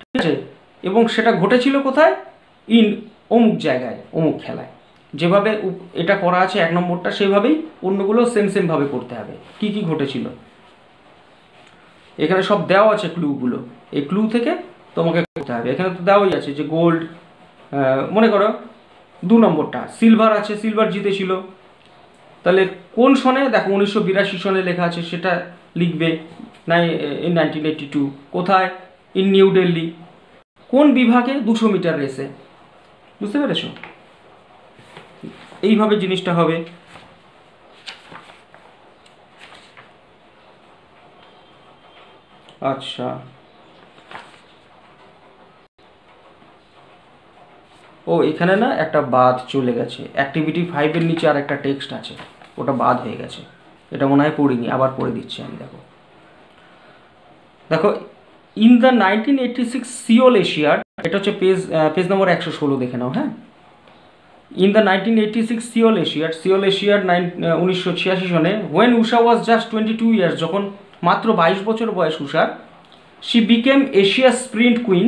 ঠিক আছে এবং সেটা ঘটেছিল কোথায়? ইন অমুক জায়গায়, অমুক খেলায়। যেভাবে এটা করা আছে এক নম্বরটা, সেভাবেই অন্যগুলো সেম সেমভাবে করতে হবে। কি কি ঘটেছিল? এখানে সব দেওয়া আছে ক্লুগুলো এই ক্লু থেকে তোমাকে করতে হবে। এখানে তো দেওয়াই আছে যে গোল্ড মনে করো দু নম্বরটা সিলভার আছে সিলভার জিতেছিল। তাহলে কোন সনে? দেখো উনিশশো বিরাশি সনে লেখা আছে, সেটা লিখবে নাই নাইনটিন এইটি টু কোথায়? ইন নিউ দিল্লি কোন বিভাগে দুশো মিটার রেসে? বুঝতে পেরেছ? এইভাবে জিনিসটা হবে। আচ্ছা। ও, এখানে না একটা বাদ চলে গেছে। অ্যাক্টিভিটি ফাইভের নিচে আর একটা টেক্সট আছে। ওটা বাদ হয়ে গেছে। এটা মনে হয় পড়িনি আবার পড়ে দিচ্ছি আমি দেখো। দেখো in the nineteen eighty six Seoul এশিয়ার এটা হচ্ছে পেজ পেজ নম্বর একশো ষোলো দেখে নাও হ্যাঁ? In the nineteen eighty six Seoul এশিয়ার সিওল এশিয়ার নাইন উনিশশো ছিয়াশি সনে when Usha was just twenty two years যখন মাত্র বাইশ বছর বয়স উষার she became Asia sprint queen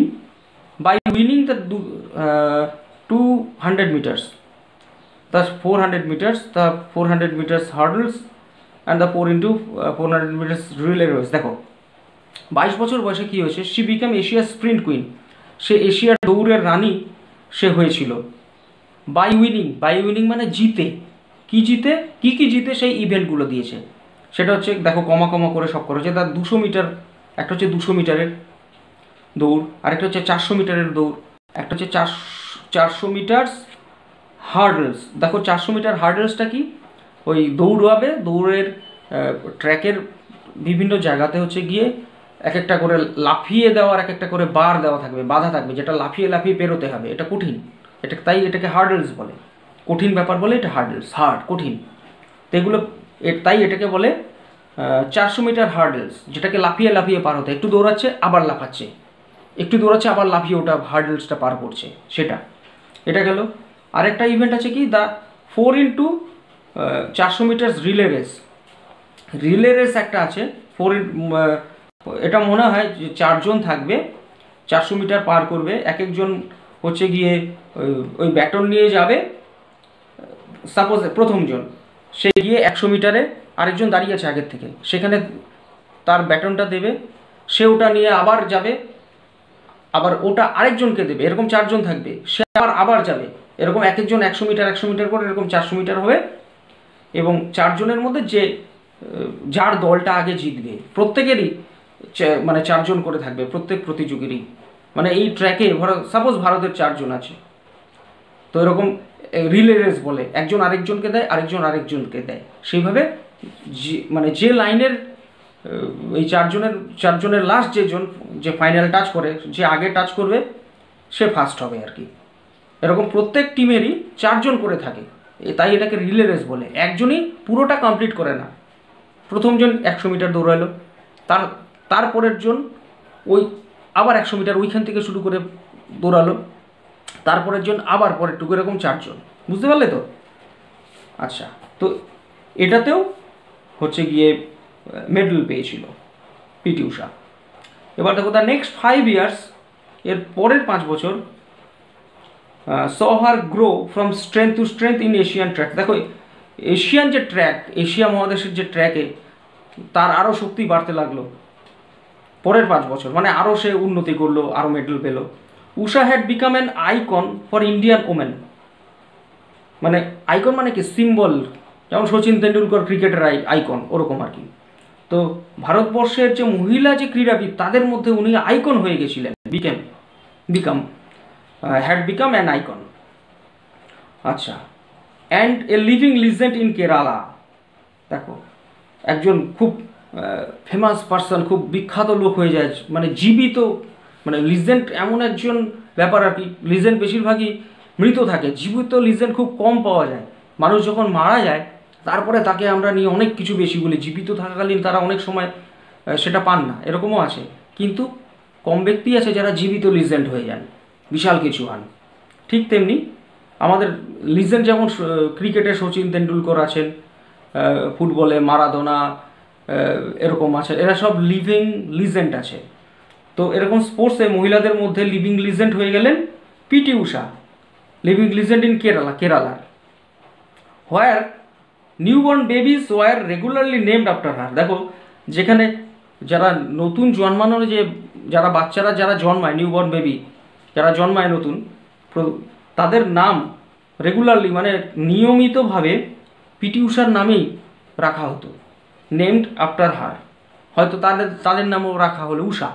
by winning the two hundred metres the 400 meters, the 400 meters hurdles and the 4 into uh, 400 meters relay race দেখো বাইশ বছর বয়সে কি হয়েছে? She became Asia sprint queen সে এশিয়ার দৌড়ের রানী সে হয়েছিল। বাই উইনিং বাই উইনিং মানে জিতে। কি জিতে? কি কি জিতে সেই ইভেন্টগুলো দিয়েছে। সেটা হচ্ছে দেখো কমা কমা করে সব করেছে তার দুশো মিটার একটা হচ্ছে দুশো মিটারের দৌড় আরেকটা হচ্ছে চারশো মিটারের দৌড় একটা হচ্ছে চারশো চারশো মিটার হার্ডলস দেখো চারশো মিটার হার্ডলসটা কি? ওই দৌড়াবে, দৌড়ের ট্র্যাকের বিভিন্ন জায়গাতে হচ্ছে গিয়ে এক একটা করে লাফিয়ে দেওয়ার এক একটা করে বার দেওয়া থাকবে, বাধা থাকবে, যেটা লাফিয়ে লাফিয়ে পেরোতে হবে, এটা কঠিন। এটা তাই এটাকে হার্ডলস বলে। কঠিন ব্যাপার বলে এটা হার্ডলস হার্ড কঠিন। তো এগুলো তাই এটাকে বলে চারশো মিটার হার্ডলস যেটাকে লাফিয়ে লাফিয়ে পার হতে, একটু দৌড়াচ্ছে, আবার লাফাচ্ছে। একটু দৌড়াচ্ছে, আবার লাফিয়ে ওটা হার্ডলসটা পার করছে, সেটা। এটা গেল। আরেকটা ইভেন্ট আছে কি? দ্য ফোর ইন্টু চারশো metre relay race. Relay race একটা আছে ফোর এটা মনে হয় যে চারজন থাকবে, চারশো মিটার পার করবে। এক একজন হচ্ছে গিয়ে ওই- ব্যাটন নিয়ে যাবে সাপোজ প্রথমজন, সে গিয়ে একশো মিটারে আরেকজন দাঁড়িয়ে আছে আগের থেকে। সেখানে তার ব্যাটনটা দেবে, সে ওটা নিয়ে আবার যাবে, আবার ওটা আরেকজনকে দেবে, এরকম চারজন থাকবে। সে আবার আবার যাবে। এরকম এক একজন একশো মিটার একশো মিটার করে এরকম চারশো মিটার হবে এবং চারজনের মধ্যে যে যার দলটা আগে জিতবে, প্রত্যেকেরই মানে চারজন করে থাকবে, প্রত্যেক প্রতিযোগীরই। মানে এই ট্র্যাকে সাপোজ ভারতের চারজন আছে। তো এরকম রিলে রেস বলে, একজন আরেকজনকে দেয়, আরেকজন আরেকজনকে দেয়। সেইভাবে মানে যে লাইনের এই চারজনের চারজনের লাস্ট যে জন, যে ফাইনাল টাচ করে, যে আগে টাচ করবে, সে ফার্স্ট হবে আর কি। এরকম প্রত্যেক টিমেরই চারজন করে থাকে। তাই এটাকে রিলে রেস বলে। একজনই পুরোটা কমপ্লিট করে না। প্রথমজন একশো মিটার দৌড়ালো। তার তারপরের জন ওই আবার একশো মিটার ওইখান থেকে শুরু করে দৌড়ালো। তারপরের জন আবার পরের টুকু এরকম চারজন। বুঝতে পারলে তো? আচ্ছা তো এটাতেও হচ্ছে গিয়ে মেডেল পেয়েছিল পিটি উষা এবার দেখো দ্য নেক্সট ফাইভ ইয়ার্স এর পরের পাঁচ বছর saw her grow from strength to strength in Asian track দেখো এশিয়ান যে ট্র্যাক এশিয়া মহাদেশের যে ট্র্যাকে তার আরও শক্তি বাড়তে লাগল। পরের পাঁচ বছর মানে আরও সে উন্নতি করল আরও মেডেল পেল। Usha had become an icon for Indian women মানে আইকন মানে কি? সিম্বল যেমন সচিন তেন্ডুলকর ক্রিকেটের আই আইকন ওরকম আর কি। তো ভারতবর্ষের যে মহিলা যে ক্রীড়াবিদ, তাদের মধ্যে উনি আইকন হয়ে গেছিলেন became become had become an icon আচ্ছা and a living legend in Kerala দেখো, একজন খুব ফেমাস পার্সন খুব বিখ্যাত লোক হয়ে যায় মানে জীবিত মানে লিজেন্ড এমন একজন ব্যাপার আর কি লিজেন্ড বেশিরভাগই মৃত থাকে, জীবিত লিজেন্ড খুব কম পাওয়া যায়। মানুষ যখন মারা যায়, তারপরে তাকে আমরা নিয়ে অনেক কিছু বেশি বলি, জীবিত থাকাকালীন তারা অনেক সময় সেটা পান না, এরকমও আছে। কিন্তু কম ব্যক্তি আছে যারা জীবিত লিজেন্ড হয়ে যান। বিশাল কিছু হন ঠিক তেমনি আমাদের লিজেন্ড যেমন ক্রিকেটে সচিন তেন্ডুলকর আছেন ফুটবলে মারাদোনা এরকম আছে, এরা সব লিভিং লিজেন্ড আছে। তো এরকম স্পোর্টসে মহিলাদের মধ্যে লিভিং লিজেন্ড হয়ে গেলেন PT Usha. Living legend in Kerala, কেরালার। Where newborn babies were regularly named after her. দেখো, যেখানে যারা নতুন জন্মানোর যে, যারা বাচ্চারা যারা জন্মায়, নিউবর্ন বেবি যারা জন্মায় নতুন তাদের নাম রেগুলারলি মানে নিয়মিতভাবে পিটি উষার নামেই রাখা হতো নেমড আফটার হার হয়তো তাদের তাদের নামও রাখা হলো উষা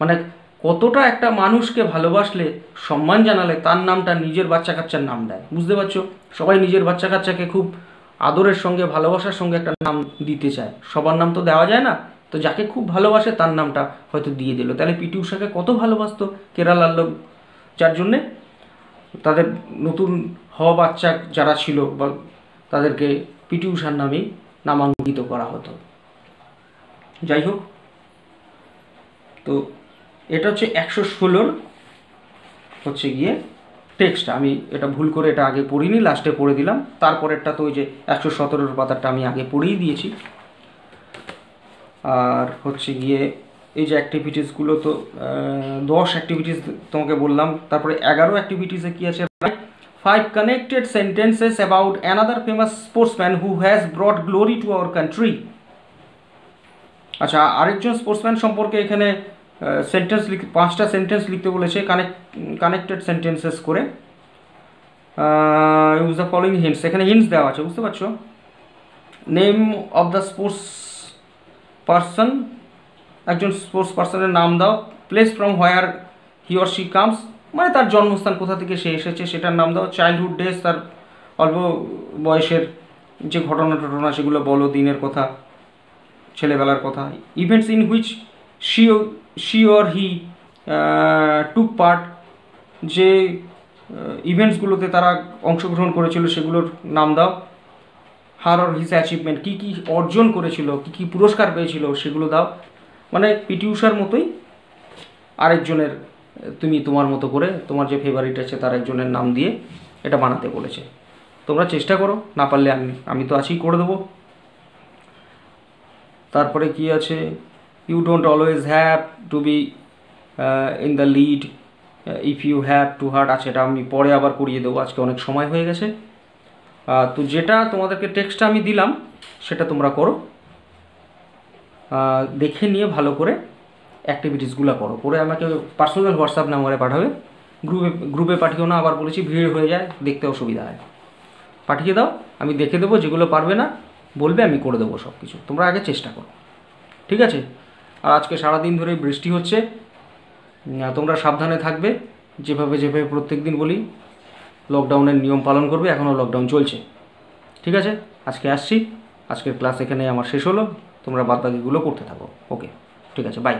মানে কতটা একটা মানুষকে ভালোবাসলে, সম্মান জানালে তার নামটা নিজের বাচ্চা কাচ্চার নাম দেয়। বুঝতে পারছ? সবাই নিজের বাচ্চা কাচ্চাকে খুব আদরের সঙ্গে, ভালোবাসার সঙ্গে একটা নাম দিতে চায়। সবার নাম তো দেওয়া যায় না। তো যাকে খুব ভালোবাসে তার নামটা হয়তো দিয়ে দিল। তাহলে পিটি উষাকে কত ভালোবাসতো কেরালার লোক? যার জন্যে তাদের নতুন হওয়া বাচ্চা যারা ছিল বা তাদেরকে পিটি উষার নামেই নামাঙ্কিত করা হতো। যাই হোক, তো এটা হচ্ছে একশো ষোলোর হচ্ছে গিয়ে টেক্সট আমি এটা ভুল করে এটা আগে পড়িনি লাস্টে পড়ে দিলাম। তারপরেরটা তো ওই যে একশো সতেরোর পাতাটা আমি আগে পড়েই দিয়েছি। আর হচ্ছে গিয়ে এই যে অ্যাক্টিভিটিসগুলো তো দশ অ্যাক্টিভিটিস তোমাকে বললাম, তারপরে এগারো অ্যাক্টিভিটিসে কী আছে? Five connected sentences about another famous sportsman who has brought glory to our country আচ্ছা আরেকজন স্পোর্টসম্যান সম্পর্কে এখানে সেন্টেন্স লিখ পাঁচটা সেন্টেন্স লিখতে বলেছে কানেক্ট কানেক্টেড সেন্টেন্সেস করে। ইউজ দ্য ফলোইং হিন্টস এখানে হিন্টস দেওয়া আছে, বুঝতে পারছ? Name of the sports person একজন স্পোর্টস পার্সনের নাম দাও place from where he or she comes মানে তার জন্মস্থান কোথা থেকে সে এসেছে সেটার নাম দাও চাইল্ডহুড ডেজ তার অল্প বয়সের যে ঘটনা টটনা সেগুলো বলো, দিনের কথা, ছেলেবেলার কথা events in which she she or he took part যে ইভেন্টসগুলোতে তারা অংশগ্রহণ করেছিল সেগুলোর নাম দাও। হার অর হিস অ্যাচিভমেন্ট কী কী অর্জন করেছিল, কী কী পুরস্কার পেয়েছিল সেগুলো দাও। মানে পিটি উষার মতোই আরেকজনের, তুমি তোমার মতো করে, তোমার যে ফেভারিট আছে তার একজনের নাম দিয়ে এটা বানাতে বলেছে। তোমরা চেষ্টা করো, না পারলে আমি আমি তো আছি করে দেবো। তারপরে কি আছে? You don't always have to be in the lead if you have to heart আছে এটা আমি পরে আবার করিয়ে দেবো, আজকে অনেক সময় হয়ে গেছে। তো যেটা তোমাদেরকে টেক্সটটা আমি দিলাম, সেটা তোমরা করো। দেখে নিয়ে ভালো করে অ্যাক্টিভিটিসগুলো করো। করে আমাকে পার্সোনাল হোয়াটসঅ্যাপ নাম্বারে পাঠাবে। গ্রুপে গ্রুপে পাঠিও না, আবার বলেছি ভিড় হয়ে যায়, দেখতে অসুবিধা হয়। পাঠিয়ে দাও, আমি দেখে দেবো, যেগুলো পারবে না, বলবে, আমি করে দেবো সব কিছু তোমরা আগে চেষ্টা করো। ঠিক আছে? আর আজকে সারাদিন ধরে বৃষ্টি হচ্ছে। তোমরা সাবধানে থাকবে। যেভাবে যেভাবে প্রত্যেক দিন বলি লকডাউনের নিয়ম পালন করবে, এখনও লকডাউন চলছে। ঠিক আছে? আজকে আসছি। আজকের ক্লাস এখানে আমার শেষ হলো। তোমরা বাদবাকিগুলো করতে থাকো। ওকে ঠিক আছে বাই